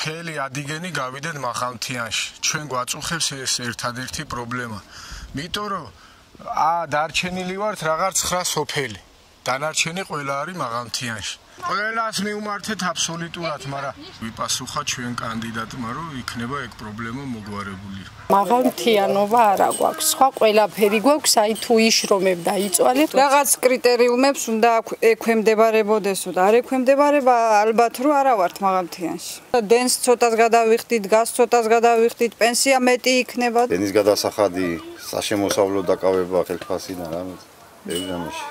მთელი ადიგენი გავიდეთ მაღალთიანში. ჩვენ გვაწუხებს ეს ერთადერთი პრობლემა. მიტომ რომ ა დარჩენილი ვართ რაღაც 9 სოფელი. დანარჩენი ყველა არის მაღალთიანში. ყველას მიუმართეთ აბსოლუტურად, მაგრამ ვიპასუხა ჩვენ კანდიდატმა, რომ იქნება ეგ პრობლემა მოგვარებული. მაღალთიანობა არა გვაქვს. სხვა ყველაფერი გვაქვს, აი თუ იშრომებ და იწვალეთ, რაღაც კრიტერიუმებს უნდა ექვემდებარებოდესო და არ ექვემდებარება, ალბათ რომ არა ვართ მაღალთიანში. დენს ცოტას გადავიხდით, გას ცოტას გადავიხდით, პენსია მეტი იქნება. დენის გადასახადი, საშემოსავლო დაკავება ხელფასიდან რამე. ეგ რამეში.